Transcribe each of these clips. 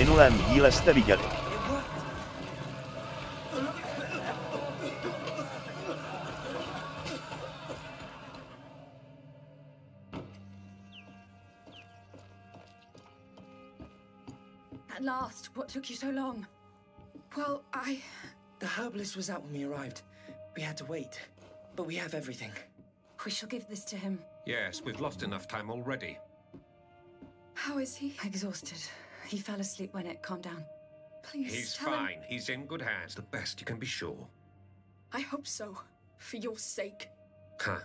minulém díle jste viděli. At last, what took you so long? Well, I. The herbalist was out when we arrived. We had to wait. But we have everything. We shall give this to him. Yes, we've lost enough time already. How is he? Exhausted. He fell asleep when it calmed down. Please He's tell him- fine. He's in good hands. The best you can be sure. I hope so. For your sake. Huh.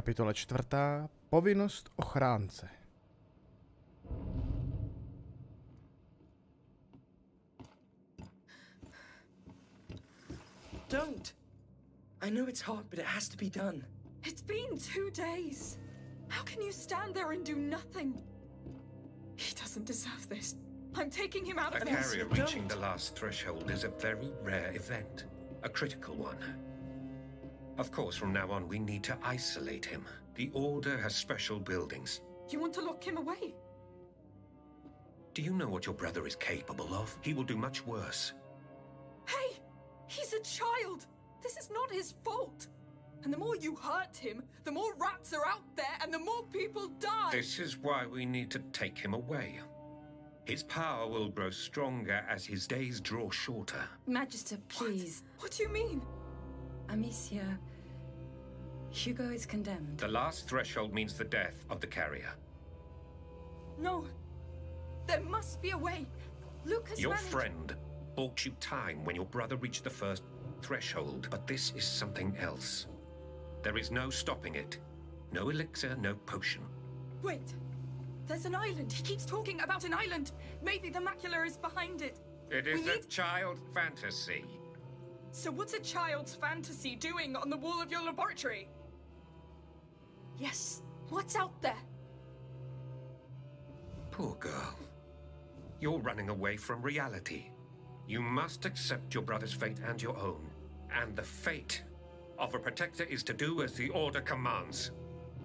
Kapitola čtvrtá. Povinnost ochránce. Don't! I know it's hard, but it has to be done. It's been two days. How can you stand there and do nothing? He doesn't deserve this. I'm taking him out A of this. carrier reaching the last threshold is a very rare event, a critical one. Of course, from now on, we need to isolate him. The Order has special buildings. You want to lock him away? Do you know what your brother is capable of? He will do much worse. Hey! He's a child! This is not his fault! And the more you hurt him, the more rats are out there and the more people die! This is why we need to take him away. His power will grow stronger as his days draw shorter. Magister, please. What do you mean? Amicia. Hugo is condemned. The last threshold means the death of the carrier. No. There must be a way. Lucas Your managed- friend bought you time when your brother reached the first threshold, but this is something else. There is no stopping it. No elixir, no potion. Wait. There's an island. He keeps talking about an island. Maybe the macula is behind it. It is we is a need- child fantasy. So what's a child's fantasy doing on the wall of your laboratory? Yes. What's out there? Poor girl. You're running away from reality. You must accept your brother's fate and your own. And the fate of a protector is to do as the order commands.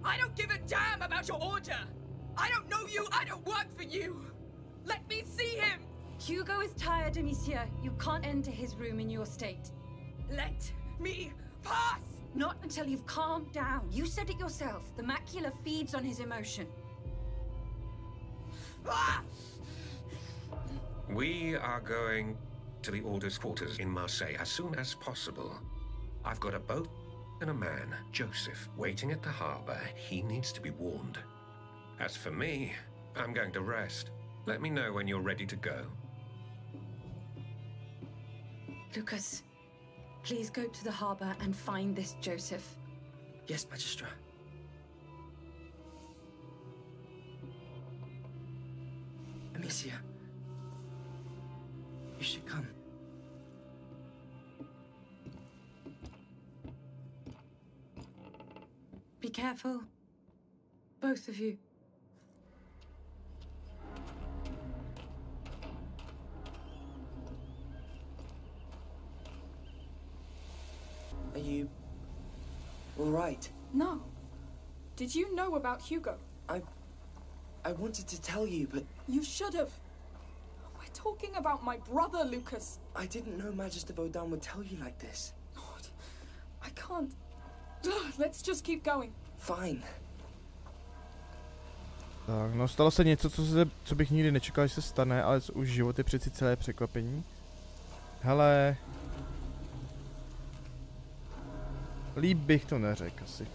I don't give a damn about your order. I don't know you. I don't work for you. Let me see him. Hugo is tired, Amicia. You can't enter his room in your state. Let me pass. Not until you've calmed down. You said it yourself. The macula feeds on his emotion. Ah! We are going to the Order's quarters in Marseille as soon as possible. I've got a boat and a man, Joseph, waiting at the harbor. He needs to be warned. As for me, I'm going to rest. Let me know when you're ready to go. Lucas, please go to the harbor and find this Joseph. Yes, Magistra. Amicia. You should come. Be careful. Both of you. Are you. alright? No. Did you know about Hugo? I. I wanted to tell you, but You should have. We're talking about my brother, Lucas. I didn't know Magister Vaudin would tell you like this. God, I can't. Ugh, Let's just keep going. Fine. Tak, no stalo se něco, co, se, co bych nikdy nečekal, že se stane, ale už život je přeci celé překvapení. Hele... Líp bych to neřekl asi.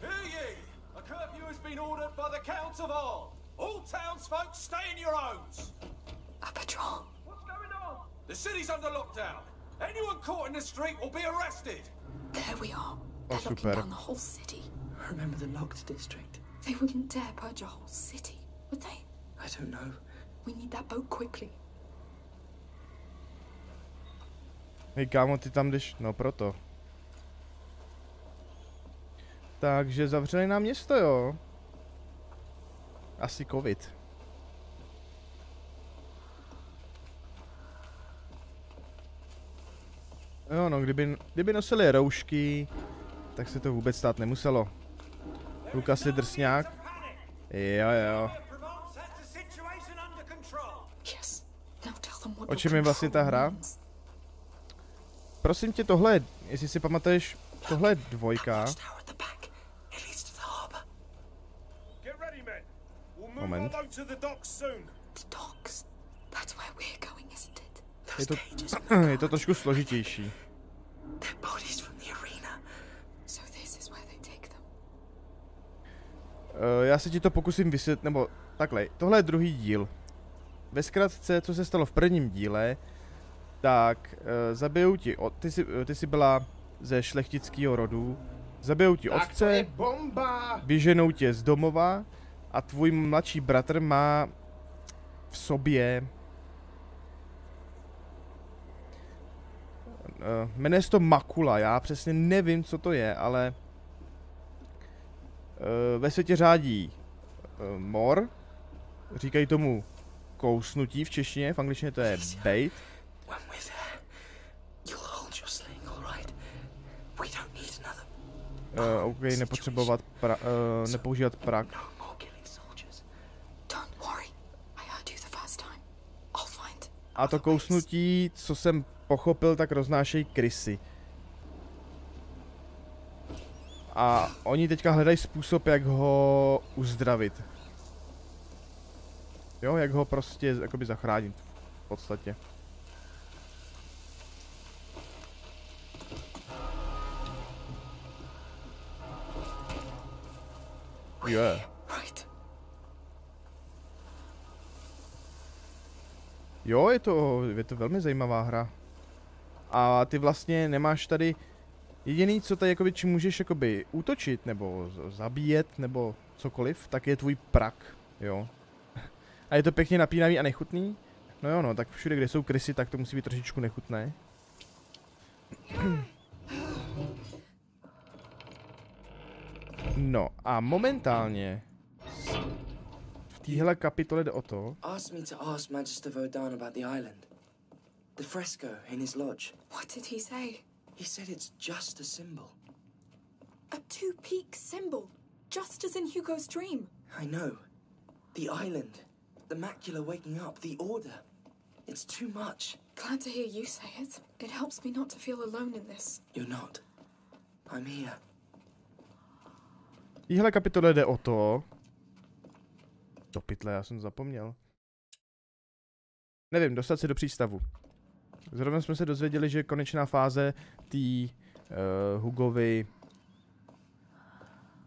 Hear ye! A curfew has been ordered by the Count of All. All townsfolk stay in your homes. A patrol. What's going on? The city's under lockdown. Anyone caught in the street will be arrested. There we are. O They're locking super. down the whole city. Remember the locked district? They wouldn't dare purge a whole city, would they? I don't know. We need that boat quickly. Hej kámo, ty tam jdeš, no proto. Takže zavřeli nám město, jo. Asi covid. Jo no, kdyby, kdyby nosili roušky, tak se to vůbec stát nemuselo. Lukas je drsňák. Jo jo. O čem je vlastně ta hra? Prosím tě, tohle, je- jestli si pamatuješ, tohle je dvojka. Moment. our boat to the docks soon. The docks. That's where we're going, isn't it? Je to, je to trošku složitější. they're bodies from the arena. So this is where they take them. Uh, já se ti to pokusím vysvětlit, nebo takhle, tohle je druhý díl. Ve zkratce, co se stalo v prvním díle, tak uh, zabijou ti, o, ty, jsi, ty jsi byla ze šlechtického rodu, zabijou ti otce, bomba! vyženou tě z domova a tvůj mladší bratr má v sobě uh, jmenuje se to Makula, já přesně nevím, co to je, ale uh, ve světě řádí uh, mor, říkají tomu kousnutí v češtině, v angličtině to je bait, When we're there, you'll hold your sling, all right? We don't need another. uh, OK, nepotřebovat, pra, uh, nepoužívat prak. No find. A to kousnutí, co jsem pochopil, tak roznášejí krysy. A oni teďka hledají způsob, jak ho uzdravit. Jo, jak ho prostě jakoby zachránit. V podstatě. Je. Right. Jo, je to, je to velmi zajímavá hra. A ty vlastně nemáš tady jediný, co tady jakoby, čím můžeš jakoby útočit, nebo zabíjet, nebo cokoliv, tak je tvůj prak, jo. A je to pěkně napínavý a nechutný? No jo, no, tak všude, kde jsou krysy, tak to musí být trošičku nechutné. No a momentálně v téhle kapitole jde o to, Asked me to ask Magister Vodan about the island. The fresco in his lodge. What did he say? He said it's just a symbol. A two-peak symbol, just as in Hugo's dream. I know. The island. The macula waking up. The order. It's too much. Glad to hear you say it. It helps me not to feel alone in this. You're not. I'm here. V téhle kapitole jde o to... Do pytle, já jsem zapomněl. Nevím, dostat se do přístavu. Zrovna jsme se dozvěděli, že konečná fáze té uh, Hugovy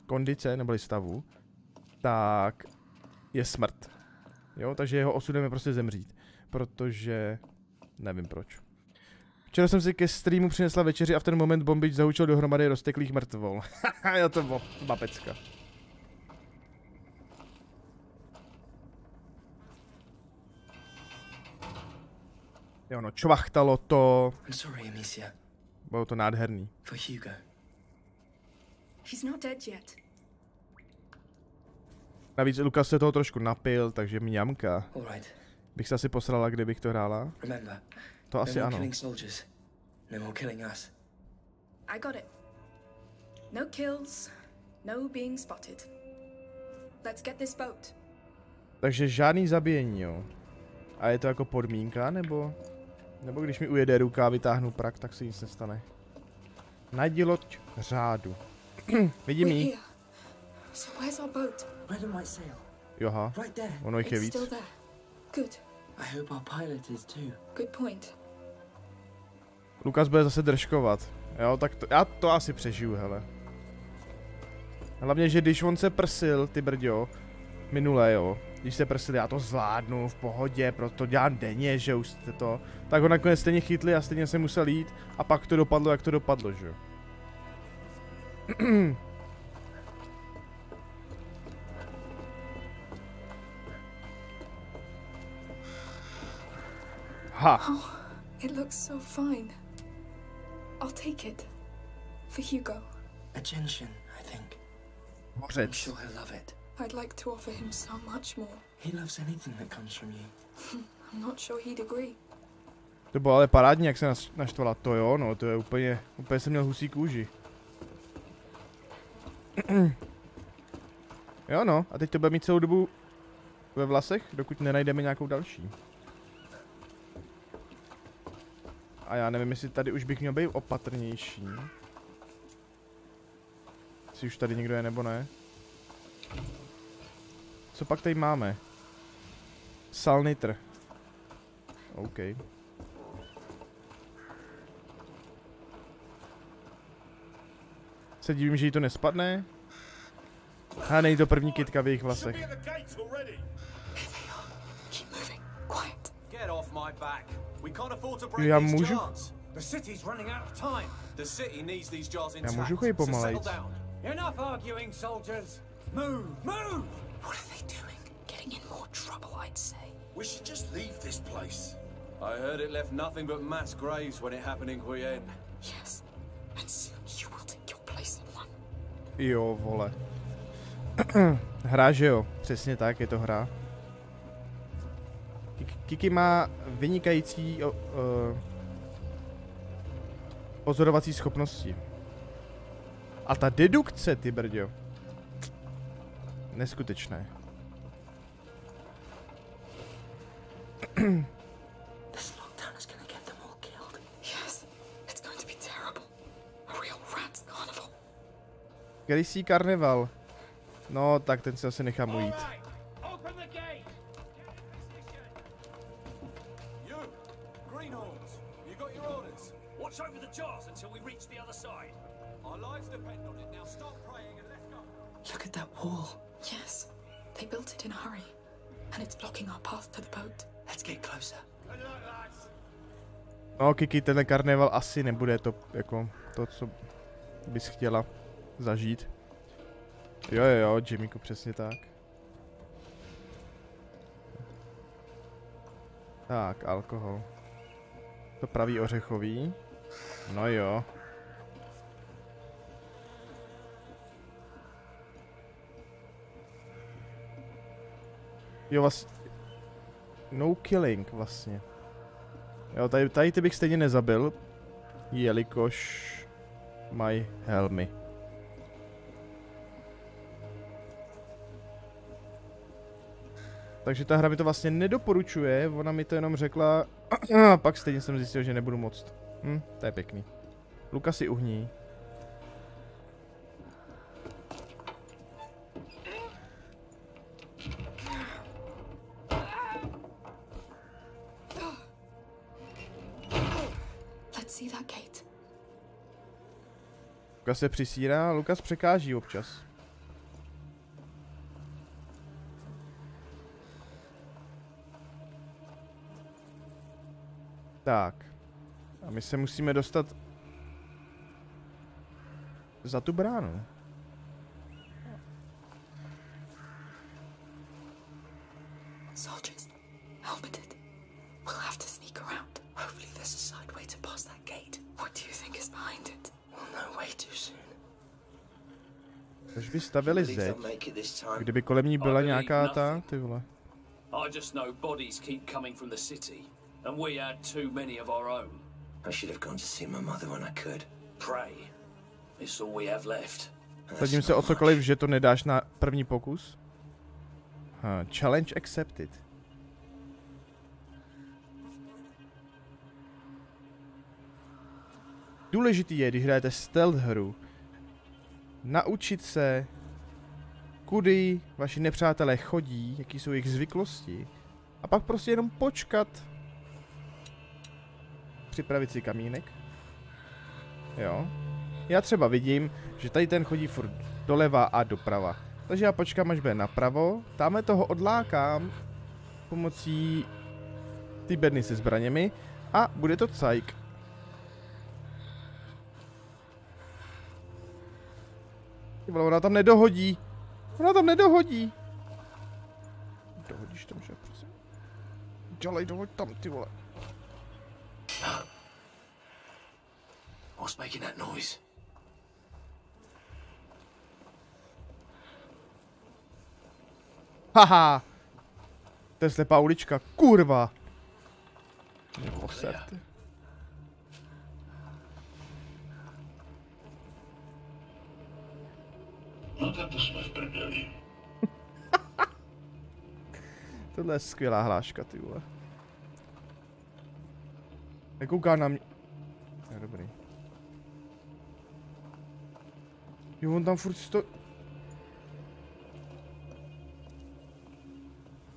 kondice, neboli stavu, tak je smrt. Jo, takže jeho osudem je prostě zemřít. Protože... Nevím proč. Včera jsem si ke streamu přinesla večeři a v ten moment bombič zahučil dohromady rozteklých mrtvol. jo, to bylo babecka. Jo, no, čvachtalo to, I'm sorry, Amicia. bylo to nádherný. For Hugo. He's not dead yet. Navíc Lukas se toho trošku napil, takže mňamka. All right. Bych se asi posrala, kdybych to hrála. Remember, To no asi more ano. killing soldiers. No more killing us. I got it. No kills, no being spotted. Let's get this boat. Takže žádný zabíjení, jo. A je to jako podmínka, nebo... Nebo když mi ujede ruka a vytáhnu prak, tak se nic nestane. Najdi loď řádu. Vidím jí. here. So where's our boat? Red and white sail. Joha, Right there. ono jich je It's víc. still there. Good. I hope our pilot is too. Good point. Lukas bude zase držkovat. Jo, tak to, já to asi přežiju, hele. Hlavně, že když on se prsil, ty brďo, minule, jo, když se prsil, já to zvládnu v pohodě, proto to dělám denně, že už jste to, tak ho nakonec stejně chytli a stejně se musel jít a pak to dopadlo, jak to dopadlo, že jo. Ha! Oh, it looks so fine. I'll take it. For Hugo. A gentian, I think. I'm Hořec. sure he'll love it. I'd like to offer him so much more. He loves anything that comes from you. I'm not sure he'd agree. To bylo ale parádní, jak se naštvala. To jo, no, to je úplně, úplně jsem měl husí kůži. jo no, a teď to bude mít celou dobu ve vlasech, dokud nenajdeme nějakou další. A já nevím, jestli tady už bych měl být opatrnější. Jestli už tady někdo je nebo ne. Co pak tady máme? Salnitr. OK. Se divím, že jí to nespadne. A není to první kytka v jejich vlasech. Get off my back. We can't afford to break Já these můžu- jars. The city's running out of time. The city needs these jars intact. můžu chodit down. Enough arguing, soldiers. Move, move. What are they doing? Getting in more trouble, I'd say. We should just leave this place. I heard it left nothing but mass graves when it happened in Guyenne. Yes. And soon you will take your place in one. Jo, vole. hra, že jo? Přesně tak, je to hra. Kik- Kiki má vynikající o, o, pozorovací schopnosti. A ta dedukce, ty brďo. Neskutečné. This lockdown is gonna get them all killed. Yes. It's going to be terrible. A real rat's carnival. Karneval. No, tak ten se asi nechám ujít. No, Kiki, tenhle karneval asi nebude to, jako, to, co bys chtěla zažít. Jo, jo, jo, Jimmyku, přesně tak. Tak, alkohol. To pravý ořechový. No jo. Jo, vlastně... No killing, vlastně. Jo, tady, tady ty bych stejně nezabil, jelikož mají helmy. Takže ta hra mi to vlastně nedoporučuje, ona mi to jenom řekla, a pak stejně jsem zjistil, že nebudu moct. Hm, to je pěkný. Luka si uhní. Se přisírá, Lukas překáží občas. Tak. A my se musíme dostat za tu bránu. Soldiers. Helmeted. We'll have to sneak around. Hopefully there's a side way to pass that gate. What do you think is behind it? We'll know way too soon. Proč by stavili zeď, they'll make it this time. kdyby kolem ní byla nějaká ta, ty vole. I just know bodies keep coming from the city, and we had too many of our own. I should have gone to see my mother when I could. Pray. It's all we have left. Sadím se o cokoliv, že to nedáš na první pokus. Ha, challenge accepted. Důležitý je, když hrajete stealth hru, naučit se, kudy vaši nepřátelé chodí, jaký jsou jejich zvyklosti, a pak prostě jenom počkat, připravit si kamínek. Jo. Já třeba vidím, že tady ten chodí furt doleva a doprava. Takže já počkám, až bude napravo, tamhle toho odlákám pomocí ty bedny se zbraněmi a bude to cajk. Ty vole, ona tam nedohodí. Ona tam nedohodí. Dohodíš tam, že prosím. Dělej, dohoď tam, ty vole. What's making that noise? Haha. To je slepá ulička, kurva. Nebo se, ty. No tak to jsme v prdeli. Tohle je skvělá hláška, ty vole. Nekouká na mě. Je dobrý. Jo, on tam furt sto...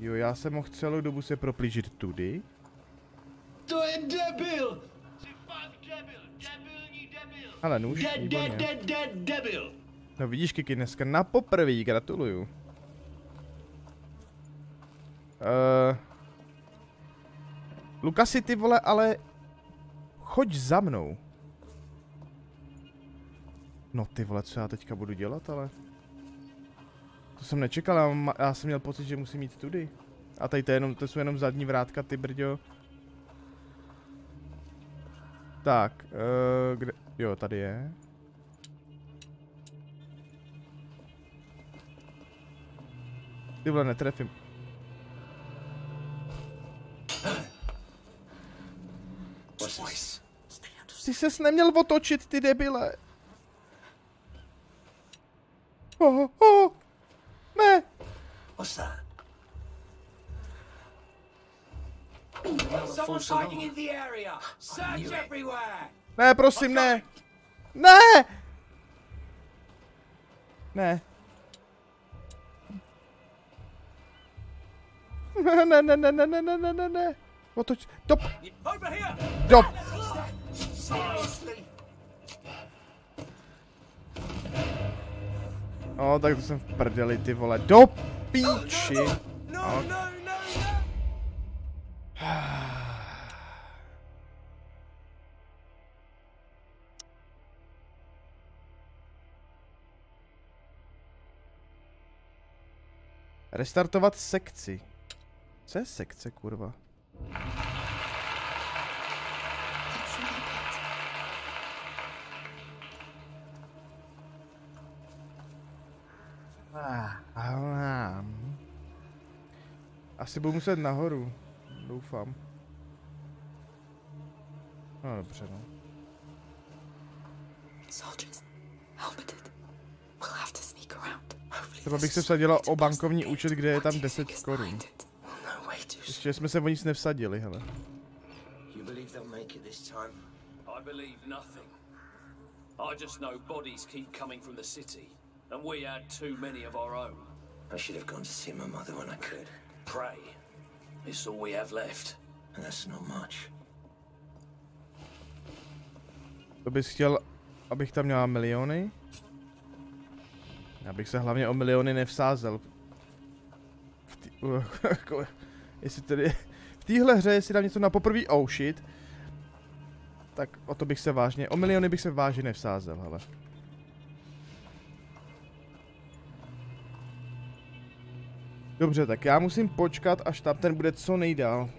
Jo, já jsem mohl celou dobu se proplížit tudy. To je debil! Jsi fakt debil, debilní debil. Ale nůž, De, de, de, de, debil. No vidíš, Kiki, dneska na poprvé, gratuluju. Uh, Lukasi, ty vole, ale choď za mnou. No ty vole, co já teďka budu dělat, ale... To jsem nečekal, já, já jsem měl pocit, že musím jít tudy. A tady to, je jenom, to jsou jenom zadní vrátka, ty brďo. Tak, uh, kde... Jo, tady je. Ty vole, netrefím. Ty ses neměl otočit, ty debile. Oh, oh. Ne, ne, prosím, ne. Ne! Ne. Ne, ne, ne, ne, ne, ne, ne, ne, ne, ne. Otoč, dop, dop. No, tak to jsem v prdeli, ty vole. Do píči. No, no, no, no! Restartovat sekci. Co je sekce, kurva? Asi budu muset nahoru, doufám. No dobře, no. Třeba bych se vsadila o bankovní účet, kde je tam 10 korun. Ještě jsme se o nic nevsadili, hele. You believe they'll make it this time? I believe nothing. I just know bodies keep coming from the city, and we had too many of our own. I should have gone to see my mother when I could. Pray. It's all we have left. And that's not much. To bys chtěl, abych tam měla miliony? Já bych se hlavně o miliony nevsázel. V tý, jestli tedy, v téhle hře, jestli dám něco na poprvé oh shit, tak o to bych se vážně, o miliony bych se vážně nevsázel, hele. Dobře, tak já musím počkat, až tam ten bude co nejdál.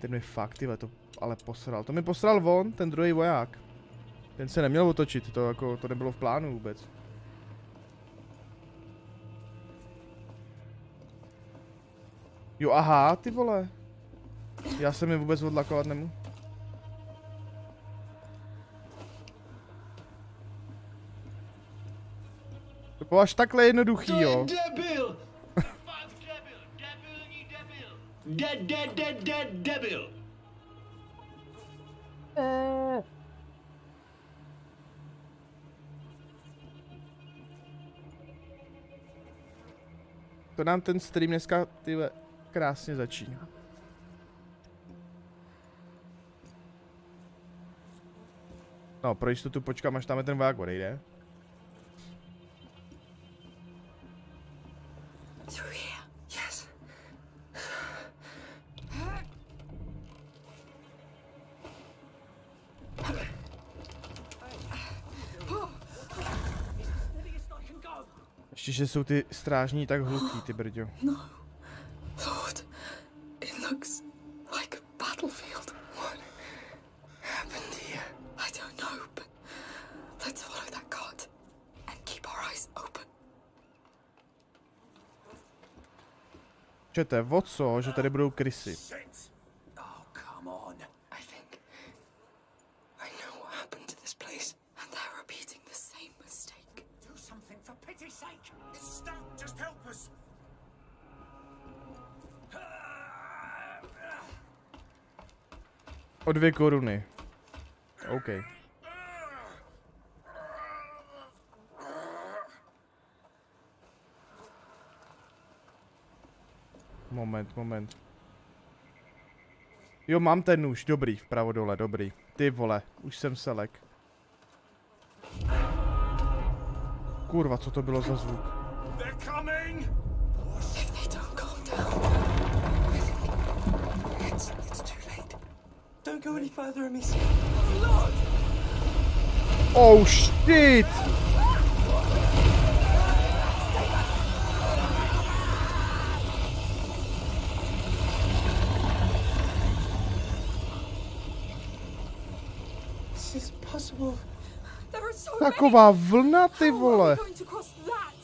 Ten mi fakt, tyhle, to ale posral. To mi posral on, ten druhý voják. Ten se neměl otočit, to jako, to nebylo v plánu vůbec. Jo, aha, ty vole. Já se mi vůbec odlakovat nemůžu. To bylo až takhle jednoduchý, To jo. debil! Fakt debil, debilní debil. De, de, de, de, debil. To nám ten stream dneska, ty krásně začíná. No, pro jistotu počkám, až tam ten voják odejde. Ještě, že jsou ty strážní tak hluchý, ty brďo. Lord, it looks like a battlefield. What happened here? I don't know, but Čete, o co, že tady budou krysy? Oh, come on. I think I know what happened to this place. And they're repeating the same mistake. Do something for pity's sake. Stop, just help us. O dvě koruny. OK. Moment, moment. Jo, mám ten nůž, dobrý, vpravo dole, dobrý. Ty vole, už jsem selek. Kurva, co to bylo za zvuk? They're coming! If they don't calm down, I think it's it's too late. Don't go any further, Amicia. Oh shit! This is impossible. there are so many. Taková vlna, ty vole. going to cross that?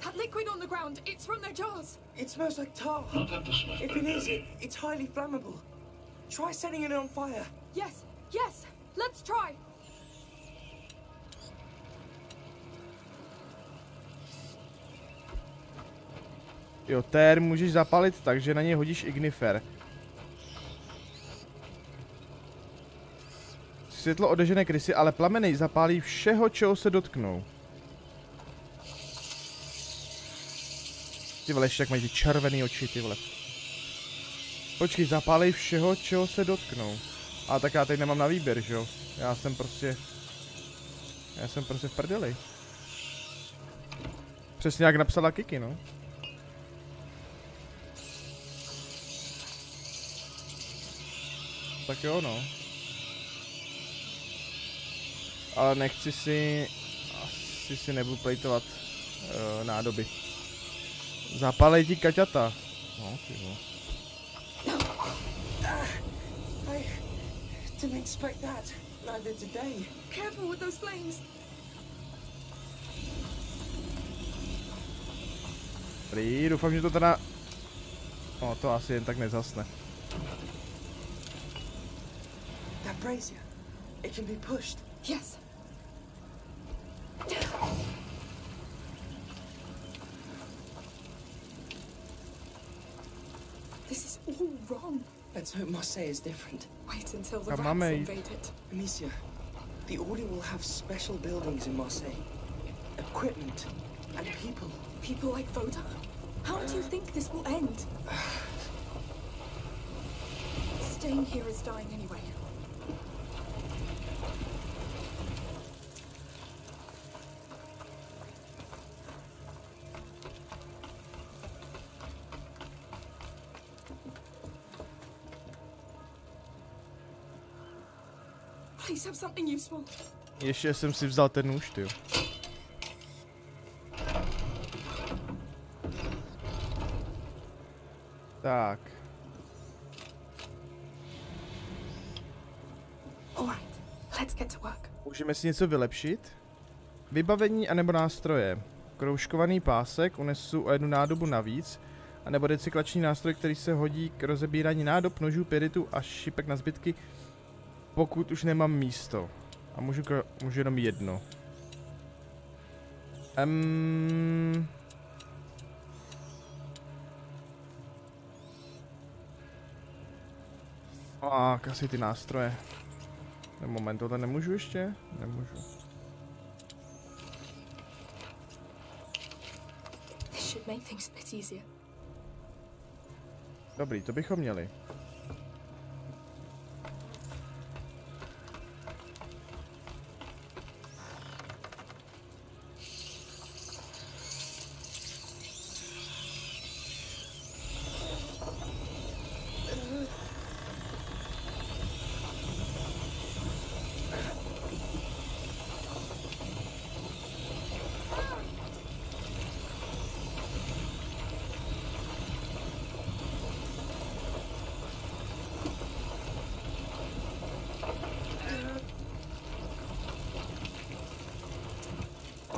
That liquid on the ground, it's from their jars. It smells like tar. Not have to smell If it is, it, it's highly flammable. Try setting it on fire. Yes, yes, let's try. Jo, tér můžeš zapalit tak, že na něj hodíš ignifer. Světlo odežené krysy, ale plameny zapálí všeho, čeho se dotknou. Ty vole, ještě jak mají ty červený oči, ty vole. Počkej, zapálej všeho, čeho se dotknou. A tak já teď nemám na výběr, že jo? Já jsem prostě... Já jsem prostě v prdeli. Přesně jak napsala Kiki, no. Tak jo, no. Ale nechci si... Asi si nebudu plejtovat uh, nádoby. Zapálej ti kaťata. No, ty vole. I didn't expect that. Neither did they. Careful with those flames. Prý, doufám, že to teda... No, to asi jen tak nezasne. That brazier. It can be pushed. Yes. All wrong. Let's hope Marseille is different. Wait until the Come rats invade it. Amicia, the Order will have special buildings in Marseille. Equipment and people. People like Voda? How do you uh. think this will end? Staying here is dying anyway. Please have something useful. Ještě jsem si vzal ten nůž, ty. Tak. Alright, let's get to work. Můžeme si něco vylepšit? Vybavení anebo nástroje. Kroužkovaný pásek unesu o jednu nádobu navíc, anebo recyklační nástroj, který se hodí k rozebírání nádob, nožů, piritu a šipek na zbytky, pokud už nemám místo. A můžu, můžu jenom jedno. Um, a asi ty nástroje. Ne, moment, tohle nemůžu ještě? Nemůžu. Dobrý, to bychom měli.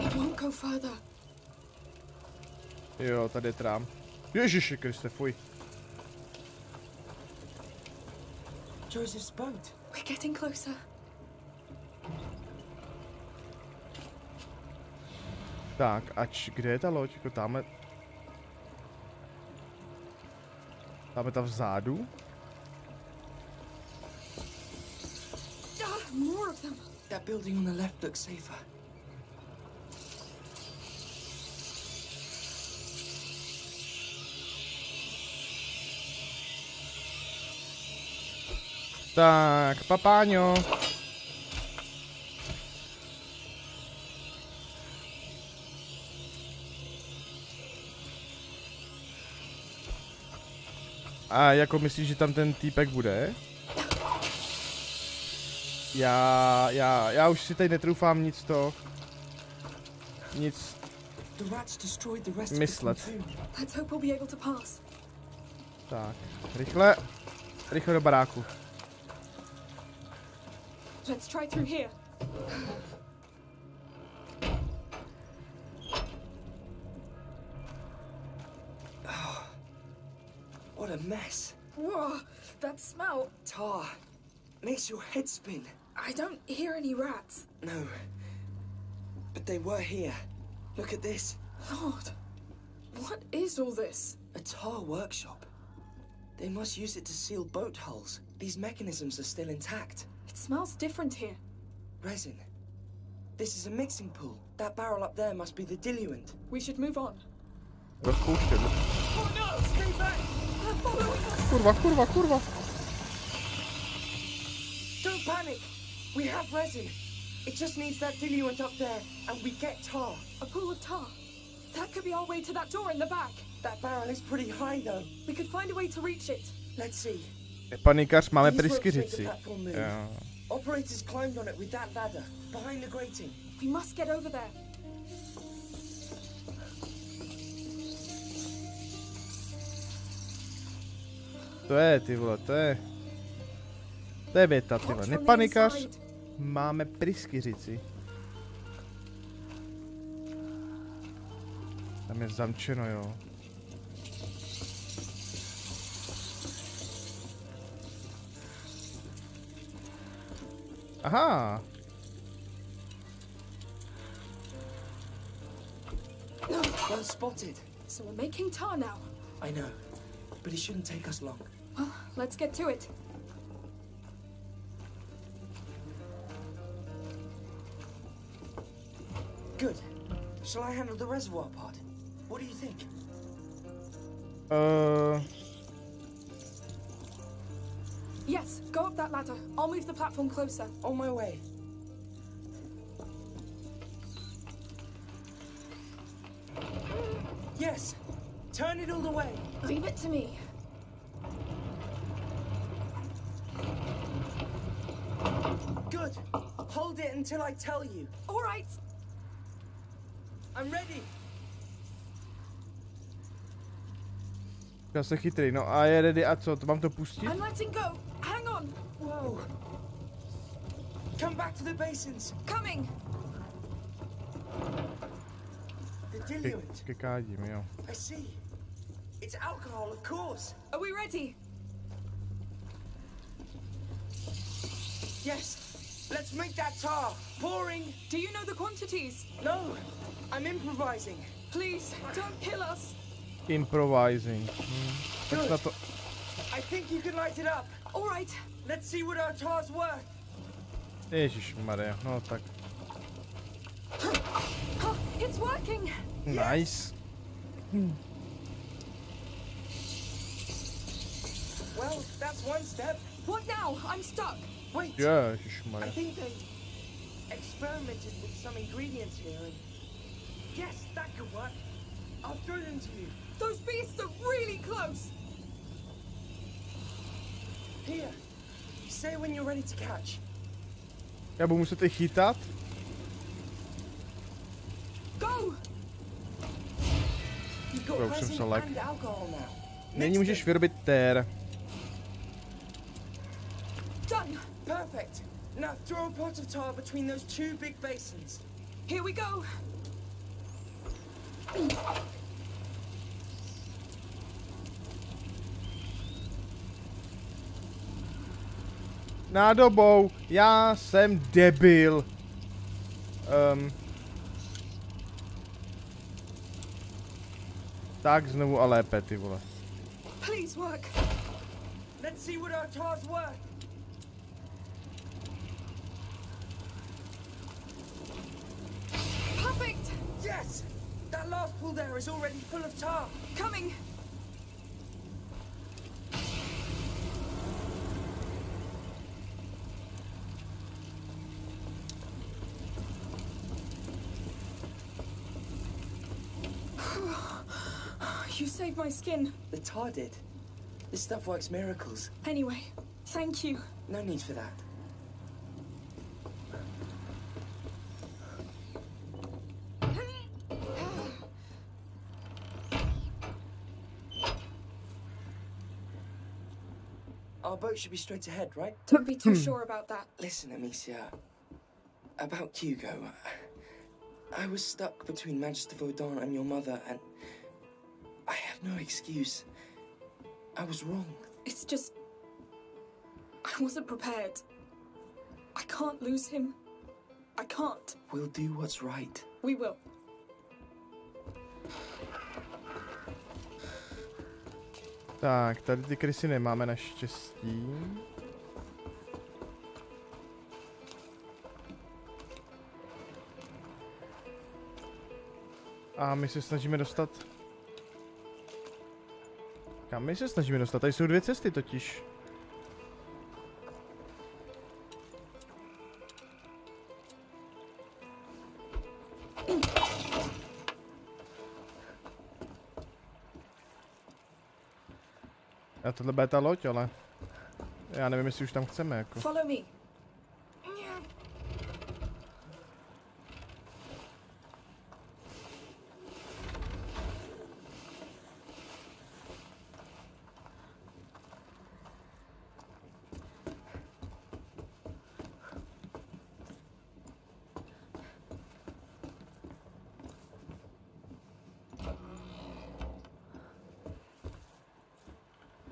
It won't go further. Jo, tady je trám. Ježiši Kriste, fuj. Joseph's boat. We're getting closer. Tak, ač, kde je ta loď? Jako tamhle... Tam vzadu? Ah, more of them. That building on the left looks safer. Tak, papáňo. A jako myslíš, že tam ten týpek bude? Já, já, já už si tady netroufám nic to... Nic Myslet. Tak, rychle, rychle do baráku. Let's try through here. Oh, What a mess. Whoa, that smell. Tar. Makes your head spin. I don't hear any rats. No. But they were here. Look at this. Lord, what is all this? A tar workshop. They must use it to seal boat hulls. These mechanisms are still intact. It smells different here. Resin. This is a mixing pool. That barrel up there must be the diluent. We should move on. Rozpouštět. Oh no! Stay back! Kurva, kurva, kurva. Don't panic! We have resin. It just needs that diluent up there, and we get tar. A pool of tar. That could be our way to that door in the back. That barrel is pretty high though. We could find a way to reach it. Let's see. Panikař, máme pryskyřici. Jo. Operators climbed on it with that ladder, behind the grating. We must get over there. To je, ty vole, to je... To je věta, ty vole. Nepanikař, máme pryskyřici. Tam je zamčeno, jo. Aha, No, Well spotted. So we're making tar now. I know, but it shouldn't take us long. Well, let's get to it. Good. Shall I handle the reservoir part? What do you think? uh, Yes, go up that ladder. I'll move the platform closer. On my way. Yes. Turn it all the way. Leave it to me. Good. Hold it until I tell you. All right. I'm ready. já jsem chytrý, no a je ready a co, to mám to pustit? I'm letting go. Hang Come back to the basins. Coming. The Ke, diluent. ke kádím, jo. I see. It's alcohol, of course. Are we ready? Yes. Let's make that tar. Pouring. Do you know the quantities? No. I'm improvising. Please, don't kill us. Improvising. Hm. Good. I think you can light it up. All right. Let's see what our tar's worth. Ježišmarja, no tak. Huh, it's working. Nice. Hmm. Well, that's one step. What now? I'm stuck. Wait. Yeah, I think they experimented with some ingredients here and... Yes, that could work. I'll throw them to you. Those beasts are really close. Here. Já budu muset i chytat? Resin select. and alcohol now. Není můžeš vyrobit tér. Done. Perfect. Now throw a pot of tar between those two big basins. Here we go. Nádobou. Já jsem debil. Um. Tak znovu a lépe, ty vole. Please work. Let's see what our tar's worth. Perfect. Yes! That last pool there is already full of tar. Coming. Saved my skin. The tar did. This stuff works miracles. Anyway, thank you. No need for that. Our boat should be straight ahead, right? Don't be too hmm. sure about that. Listen, Amicia. About Hugo. I was stuck between Magister Vaudin and your mother, and I have no excuse. I was wrong. It's just. I wasn't prepared. I can't lose him. I can't. We'll do what's right. We will. Tak, tady ty krysy nemáme naštěstí. A my se snažíme dostat... Kam my se snažíme dostat? Tady jsou dvě cesty totiž. A tohle bude ta loď, ale... Já nevím, jestli už tam chceme, jako. Follow me.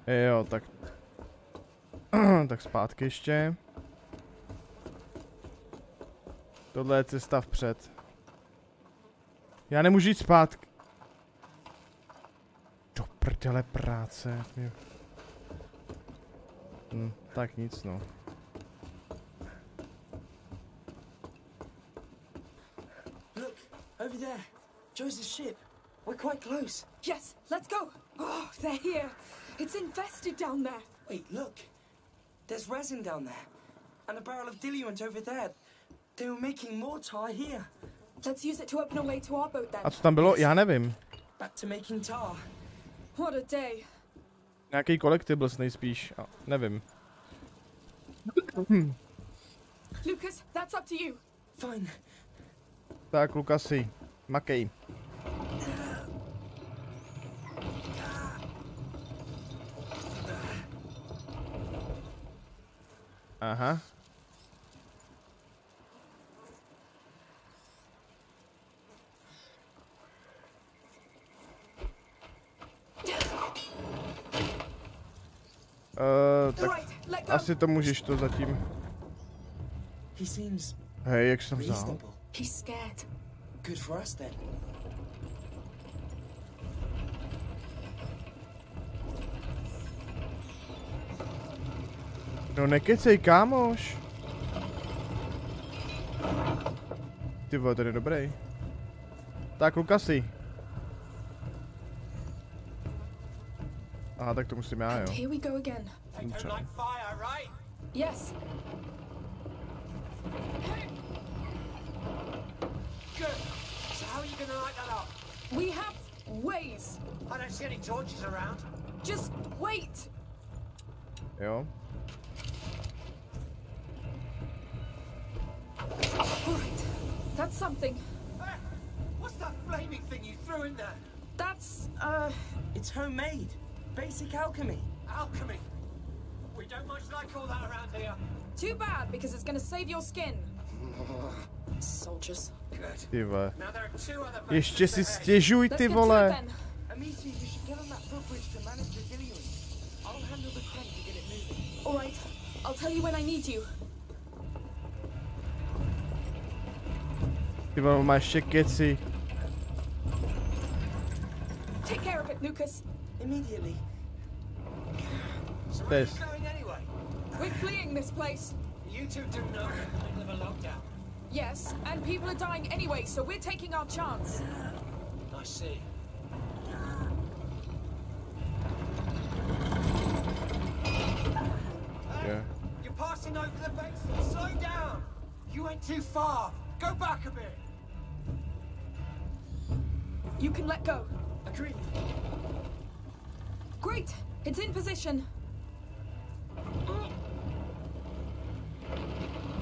Jo, tak... tak zpátky ještě. Tohle je cesta vpřed. Já nemůžu jít zpátky. Do prdele práce. Hm, tak nic no. Over there. Joseph's ship. We're quite close. Yes, let's go. Oh, they're here. It's infested down there. Wait, look. There's resin down there. And a barrel of diluent over there. They were making more tar here. Let's use it to open a way to our boat then. A then. co tam bylo? Já nevím. Back to making tar. What a day. Nějaký collectibles nejspíš. A, nevím. Lucas, that's up to you. Fine. Tak, Lukasi. Makej. Aha. Uh, tak Right, asi to můžeš to zatím. Hej, jak jsi tam vzal? reasonable. He's scared. Good for us then. No nekecej, kámoš. Ty vole, ten je dobrý. Tak, Lukasi. Aha, tak to musím já, jo. Here we go again. They don't like fire, right? Yes. Good. So how are you gonna light that up? We have ways. I don't see any torches around. Just wait. Jo. All right. That's something. Hey, what's that flaming thing you threw in there? That's, uh, It's homemade. Basic alchemy. Alchemy. We don't much like all that around here. too bad because it's gonna save your skin. Soldiers. Good. Ty vole. Now there are two other Ještě si stěžuj, Let's ty get to it vole. then. Amici, you should get on that footbridge to manage the diluent. I'll handle the crane to get it moving. All right. I'll tell you when I need you. Ty vole, má ještě keci. Take care of it, Lucas. Immediately. So This. where are you going anyway? We're fleeing this place. You two do know we're in the middle of a lockdown. Yes, and people are dying anyway, so we're taking our chance. I see. Yeah. You're passing over the basin. Slow down. You went too far. Go back a bit. You can let go. Agreed. Great. It's in position.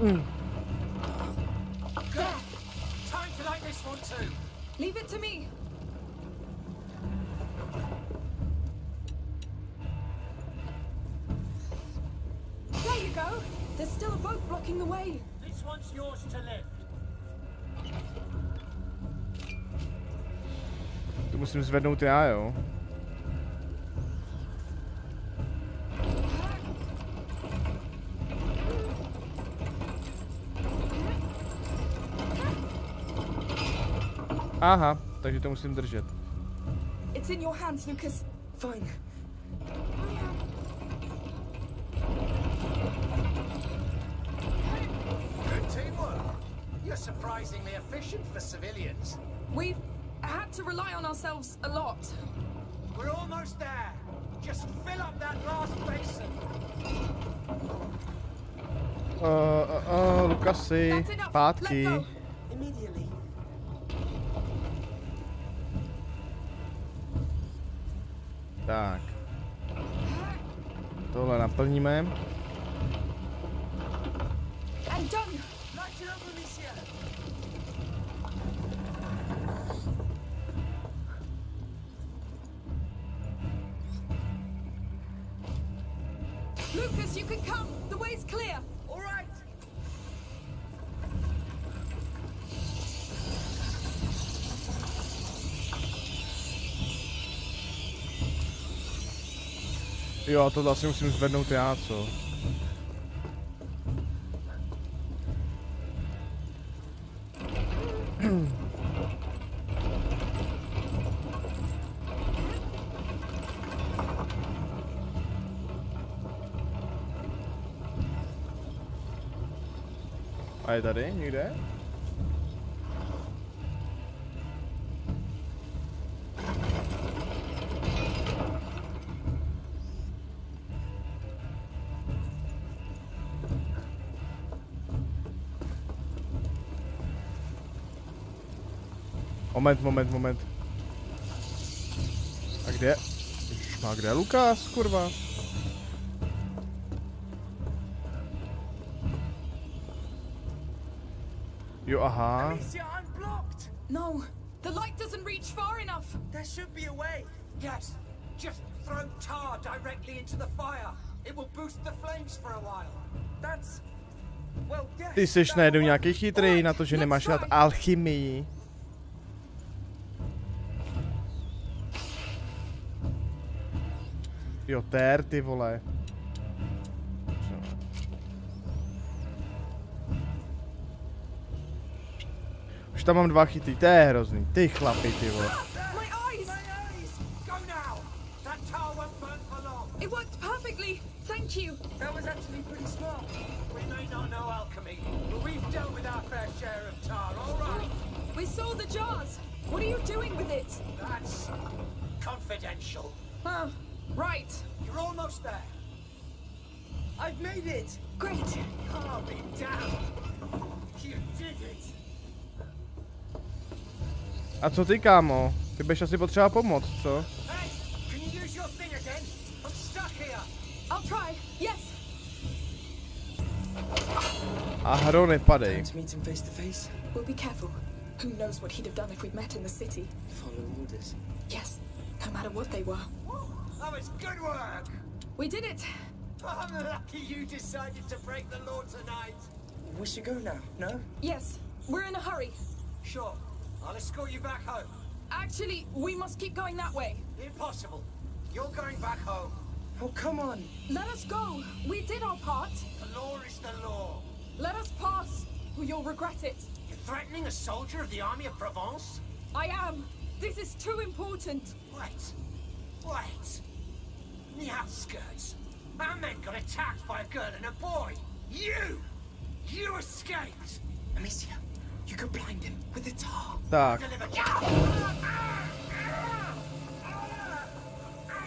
There. Time to light this one too. Leave it to me. There you go. There's still a boat blocking the way. This one's yours to lift. Musím zvednout já, jo. Aha, takže to musím držet. It's in your hands, Lucas. Fine. Good teamwork. You're surprisingly efficient for civilians. We've to rely on ourselves a lot. We're almost there. Just fill up that last basin. Uh, uh, uh, Lukasy. Immediately. Tak. Tohle naplníme. Lucas, you can come. The way's clear. All right. Jo, to asi musím zvednout já, co? Je tady někde? Moment, moment, moment. A kde? Ježišmá, kde je Lukas, kurva? Jo, aha. Amicia, I'm blocked. No, the light doesn't reach far enough. There should be a way. Yes. Just throw tar directly into the fire. It will boost the flames for a while. That's. Well, yes. Ty jsi najednou nějaký chytrý na to, že nemáš rád alchymii. Jo, ter, ty vole. Our fair share of tar, all right? We saw the jars. What are you doing with it? That's confidential. Ah, right. You're almost there. I've made it! Great. I'll be damned! You did it! A co ty, kámo? Ty budeš asi potřeba pomoct, co? A hro nepadej. We'll be careful. Who knows what he'd have done if we'd met in the city? Follow orders. Yes, no matter what they were. That was good work. We did it. I'm lucky you decided to break the law tonight. We should go now, no? Yes, we're in a hurry. Sure, I'll escort you back home. Actually, we must keep going that way. Impossible. You're going back home. Oh, come on. Let us go. We did our part. The law is the law. Let us pass, or you'll regret it. You're threatening a soldier of the army of Provence? I am. This is too important. Wait. Wait. In the outskirts, our men got attacked by a girl and a boy. You! You escaped! Amicia, you could blind him with the tar. Tak,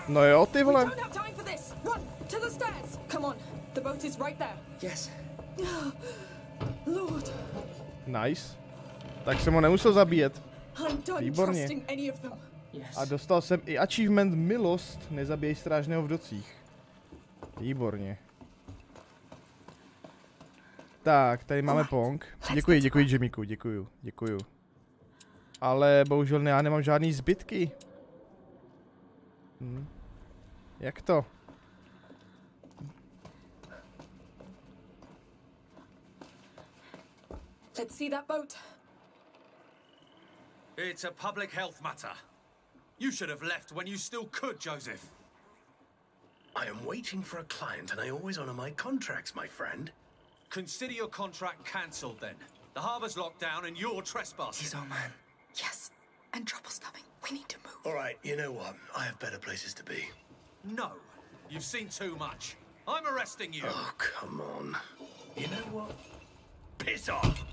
no jo, ty vole. don't have time for this. Run to the stairs. Come on. The boat is right there. Yes. Lord, Nice. Tak jsem ho nemusel zabíjet. Výborně. A dostal jsem i achievement Milost, nezabijej strážného v docích. Výborně. Tak, tady máme Pong. Děkuji, děkuji Jimmyku, děkuju, děkuju. Ale bohužel ne, já nemám žádný zbytky. Hm. Jak to? Let's see that boat. It's a public health matter. You should have left when you still could, Joseph. I am waiting for a client and I always honor my contracts, my friend. Consider your contract cancelled then. The harbour's locked down and you're trespassing. He's our man. Yes, and trouble's coming. We need to move. All right, you know what? I have better places to be. No, you've seen too much. I'm arresting you. Oh, come on. You know what? Piss off!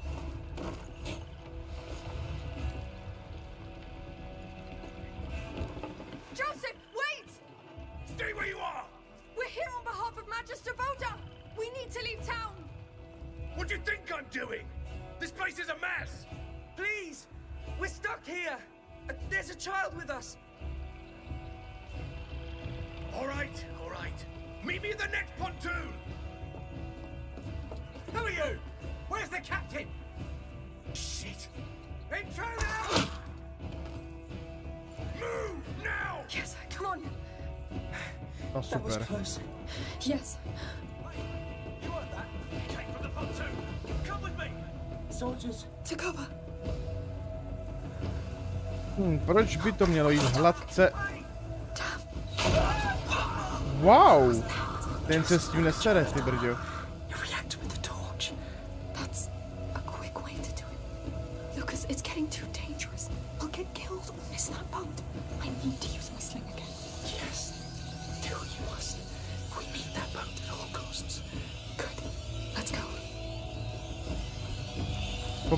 Here! There's a child with us! All right, all right. Meet me at the next pontoon! Who are you? Where's the captain? Shit! Intruder! Move now! Yes, come on. No That was super. close. Yes. You heard that? Came from the pontoon! Come with me! Soldiers. To cover. Hm, proč by to mělo jít hladce? Wow! Ten se s tím nesere, ty brďo.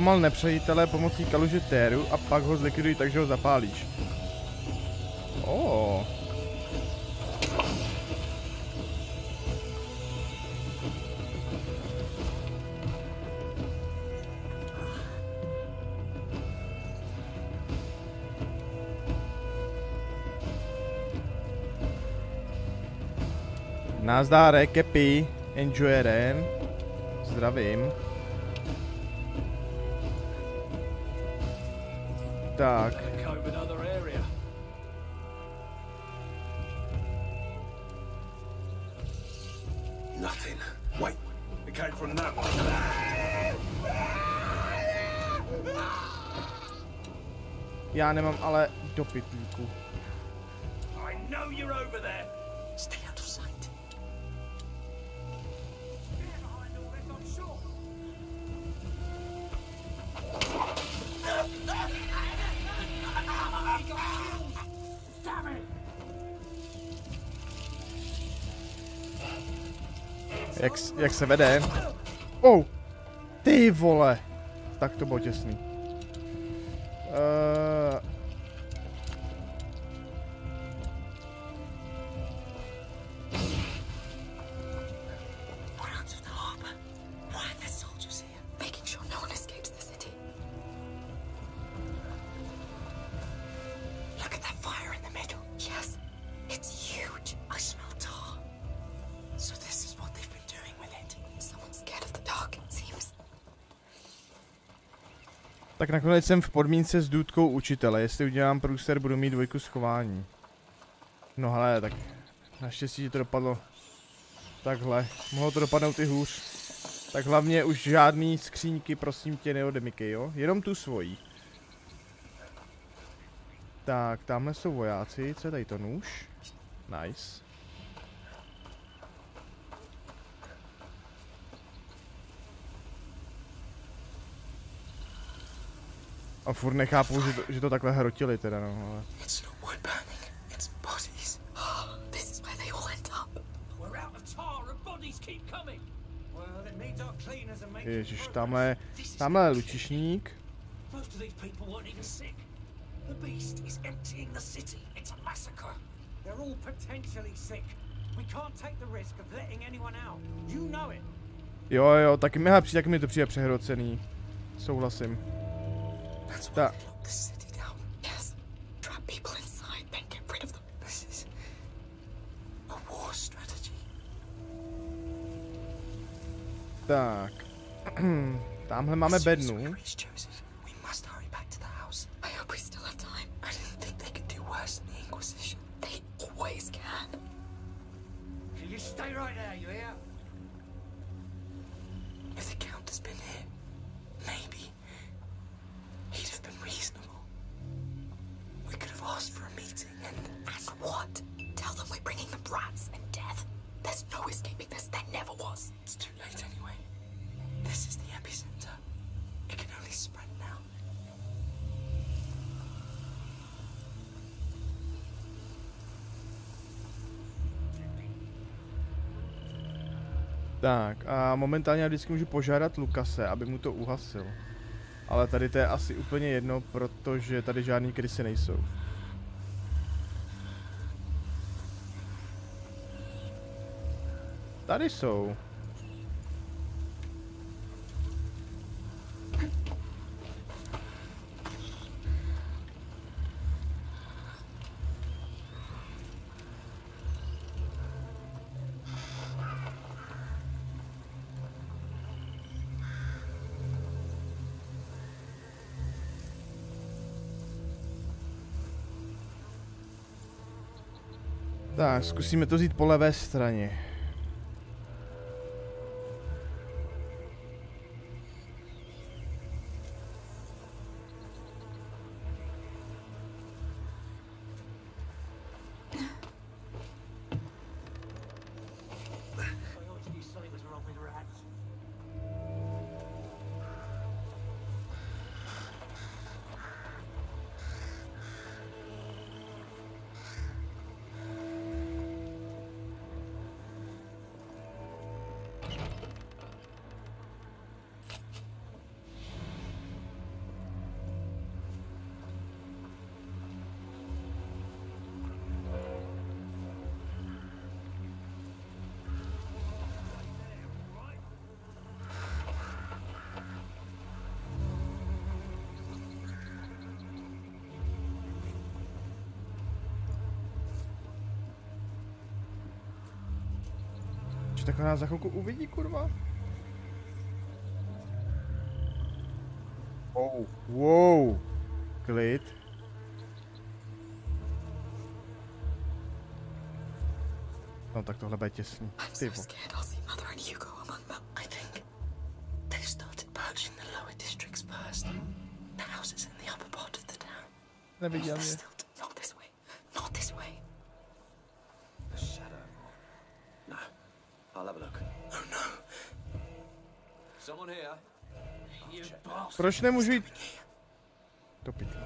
Pomal nepřejitele pomocí kaluže téru a pak ho zlikviduj tak, že ho zapálíš. Oh. Nazdár, Kepi, enjoy Ren. Zdravím. Tak. Nothing. Wait, it came from that one. já nemám ale do pytlíku. I know you're over there! Jak, jak se vede? Oh! Ty vole! Tak to bylo těsný. Tak nakonec jsem v podmínce s důdkou učitele. Jestli udělám průser, budu mít dvojku schování. No hele, tak naštěstí to dopadlo takhle. Mohlo to dopadnout i hůř. Tak hlavně už žádný skříňky, prosím tě, neodemykej, jo? Jenom tu svojí. Tak, tamhle jsou vojáci. Co je tady to nůž? Nice. A furt nechápu, že to, že to takhle hrotili teda, no, ale... It's not wood burning, it's bodies. This is where they all end up. We're out of tar and bodies keep coming. Well, it needs our cleaners and make Ježiš, tamhle, tamhle je lučišník. Most of these people weren't even sick. The beast is emptying the city. It's a massacre. They're all potentially sick. We can't take the risk of letting anyone out. You know it. Jo, jo, taky mi, taky mi to přijde přehrocený. Souhlasím. That's why Ta, they locked the city down. Yes. Trap people inside, then get rid of them. This is a war strategy. tak. Tamhle máme bednu. Momentálně já vždycky můžu požádat Lukase, aby mu to uhasil. Ale tady to je asi úplně jedno, protože tady žádný krysy nejsou. Tady jsou. Tak, zkusíme to vzít po levé straně. Nás za chvilku uvidí, kurva? Wow, wow. Klid. No tak tohle bude těsný. Ty so vo- Proč nemůžu jít? Do pytle.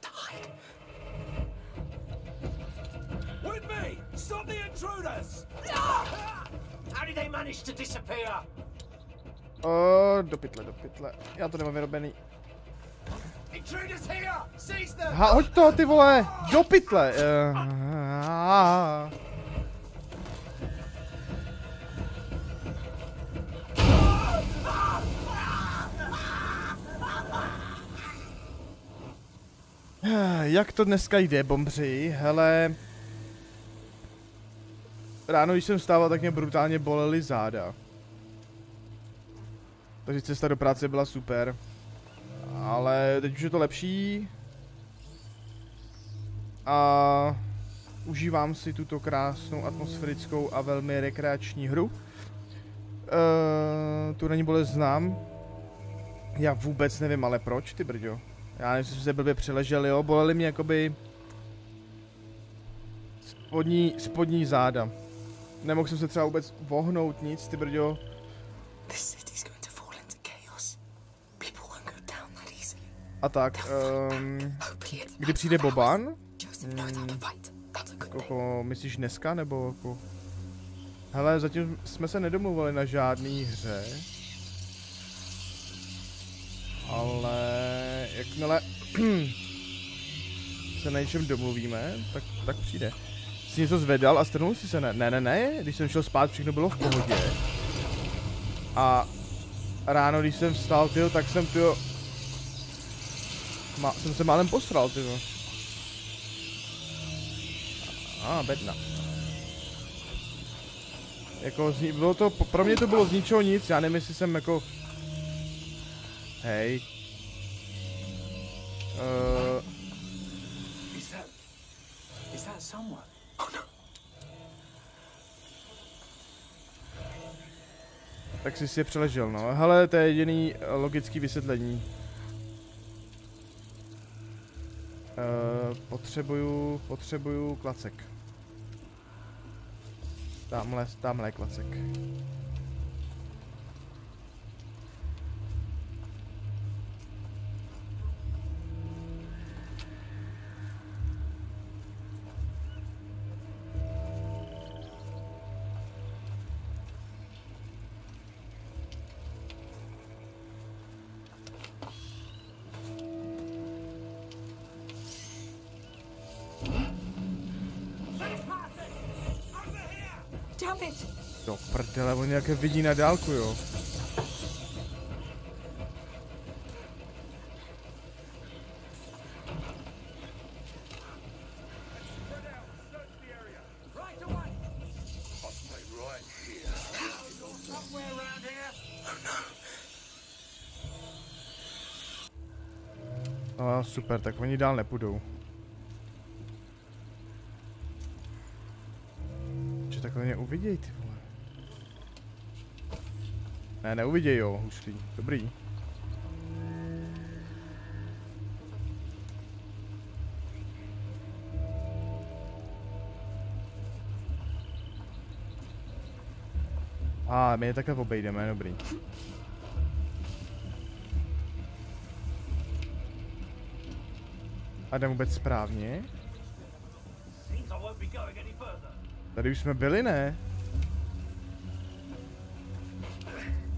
To hide. With me! Stop the intruders! How did they manage to disappear? O, do pytle, do pytle. Já to nemám vyrobený. Ha, hoď to, ty vole! Do pytle! Uh, Jak to dneska jde, bombři? Hele... Ráno, když jsem stával, tak mě brutálně bolely záda. Takže cesta do práce byla super. Ale teď už je to lepší. A užívám si tuto krásnou atmosférickou a velmi rekreační hru. Uh, tu není bolest znám. Já vůbec nevím, ale proč, ty brďo? Já nevím, jestli jsem se blbě přiležel, jo, bolely mě jakoby spodní, spodní záda. Nemohl jsem se třeba vůbec vohnout nic, ty brďo. A tak, um, kdy přijde Boban? Hmm, jako, myslíš dneska, nebo jako... Hele, zatím jsme se nedomluvili na žádný hře. Ale jakmile se na něčem domluvíme, tak, tak přijde. Jsi něco zvedal a strnul jsi se? Ne, ne, ne, ne, když jsem šel spát, všechno bylo v pohodě. A ráno, když jsem vstal, tyjo, tak jsem, tyjo, má, jsem se málem posral, tyjo. A, ah, bedna. Jako, zni, bylo to, pro mě to bylo z ničeho nic, já nevím, jestli jsem jako... Hej. Uh, Is that... Is that someone? Oh no. tak jsi si je přeležel, no. Hele, to je jediný eh, logický vysvětlení. Uh, potřebuju, potřebuju klacek. Tamhle, tamhle je klacek. Nějaké vidí na dálku, jo. No super, tak oni dál nepůjdou. Že takhle mě uviděj, ty vole. Ne, neuviděj jo, hustý. Dobrý. A ah, my je takhle obejdeme, dobrý. A jdem vůbec správně? Tady už jsme byli, ne?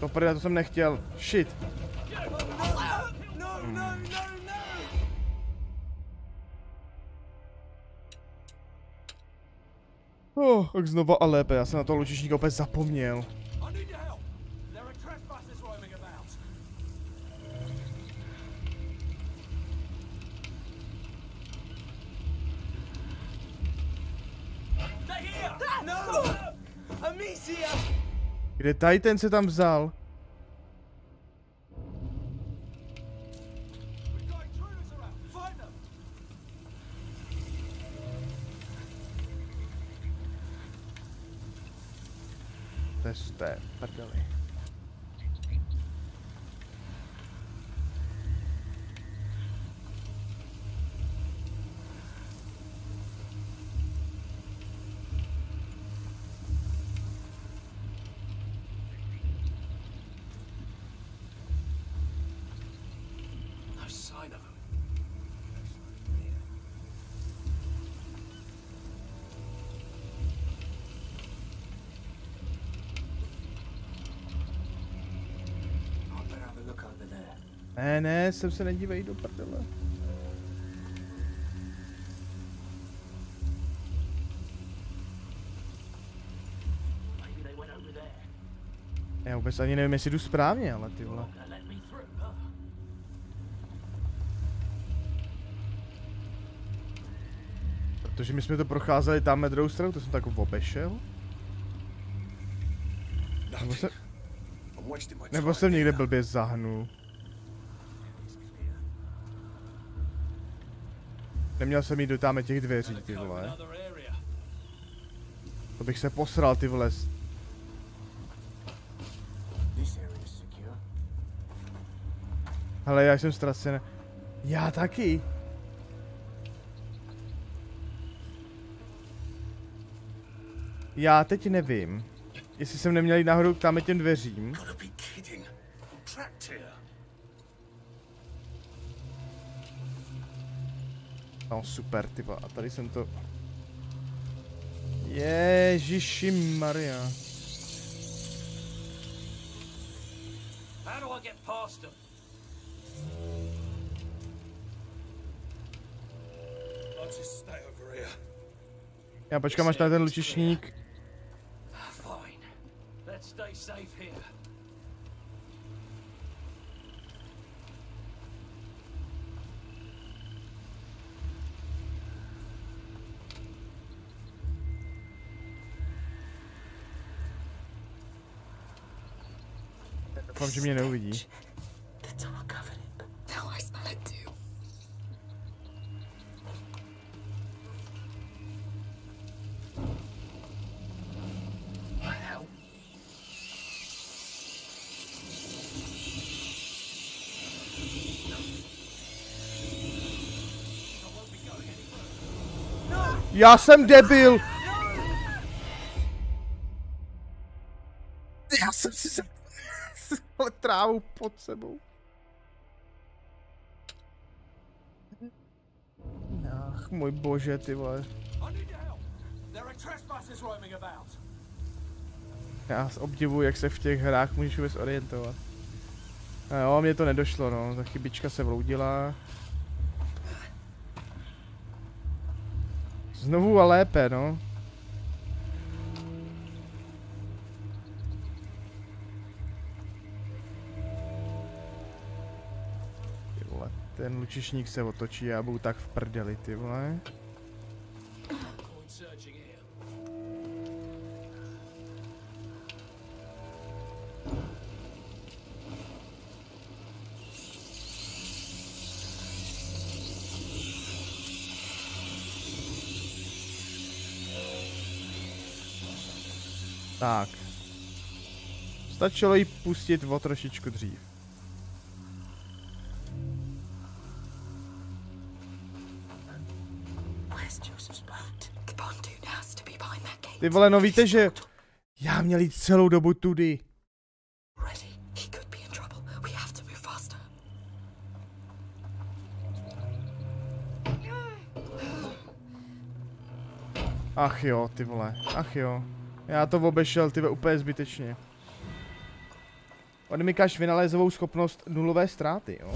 To prde, to jsem nechtěl. Shit. Oh, tak znova a lépe, já jsem na toho lučišníka opět zapomněl. Kde ten se tam vzal? To je prdeli. Ne, ne, sem se nedívej do prdele. Já vůbec ani nevím, jestli jdu správně, ale ty vole. Protože my jsme to procházeli tam druhou stranu, to jsem tak obešel. Nebo my Nebo jsem někde blbě zahnul. Neměl jsem jít do táme těch dveří, ty vole. To bych se posral, ty vole. Hele, já jsem ztracen. Já taky. Já teď nevím, jestli jsem neměl jít nahoru k tamhle těm dveřím. No super, ty vole, a tady jsem to... Ježiši Maria. How do I get past them? I'll just stay over here. Já počkám, až tady ten lučišník. Fine. Let's stay safe here. Doufám, že mě neuvidí. Já jsem debil! Já jsem si se... Ale trávu pod sebou. Ach, můj bože, ty vole. Já obdivuji, jak se v těch hrách můžeš vůbec orientovat. A jo, mě to nedošlo, no. Ta chybička se vloudila. Znovu a lépe, no. Ten lučišník se otočí a budu tak v prdeli, ty vole. Tak. Stačilo jí pustit o trošičku dřív. Ty vole, no víte, že já měl jít celou dobu tudy. Ach jo, ty vole, ach jo. Já to obešel, ty vole, úplně zbytečně. Odmykáš vynalézovou schopnost nulové ztráty, jo?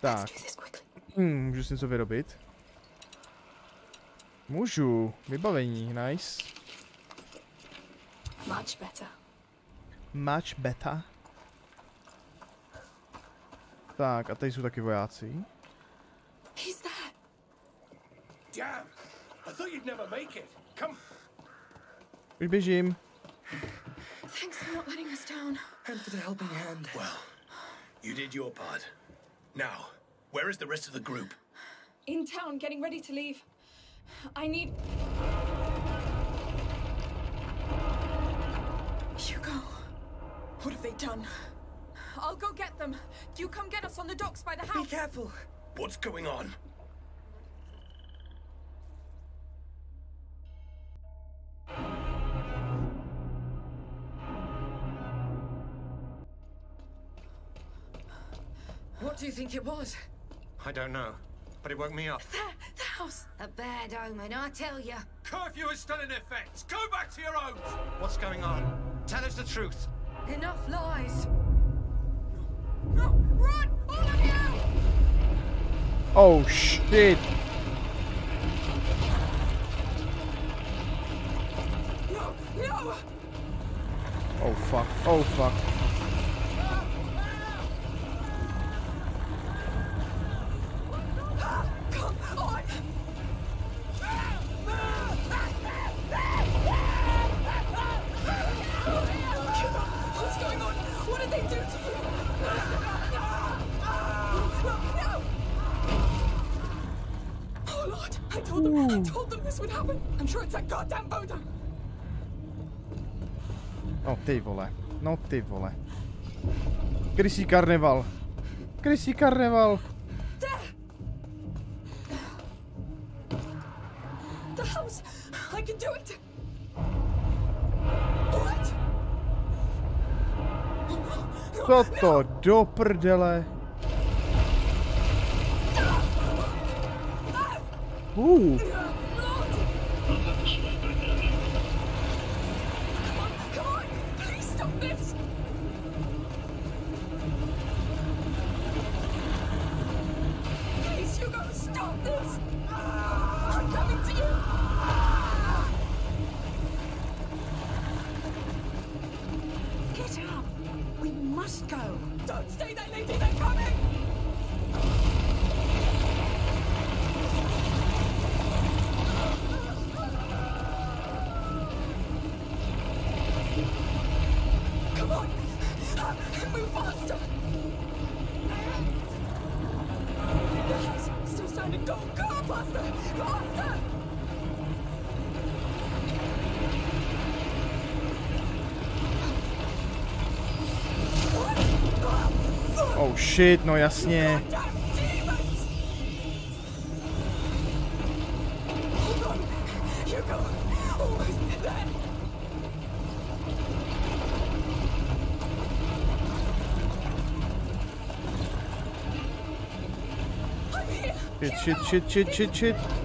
Tak. Hmm, můžu si něco vyrobit? Můžu. Vybavení, nice. Much better. Much better. Tak, a tady jsou taky vojáci. He's there. Damn! I thought you'd never make it. Come. Už běžím. Thanks for not letting us down. And for the helping hand. Well, you did your part. Now, where is the rest of the group? In town, getting ready to leave. I need. Hugo. What have they done? I'll go get them. You come get us on the docks by the house. Be careful. What's going on? What do you think it was? I don't know, but it woke me up. There, the house. A bad omen, I tell you. Curfew is still in effect. Go back to your homes. What's going on? Tell us the truth. Enough lies. No, run! All of you! Oh shit. No, no! Oh fuck. Oh fuck. ty vole, no ty vole. Krysí karneval. Krysí karneval. Co to do prdele? Uh. zrušit, no jasně. Shit, shit, shit, shit, shit, shit.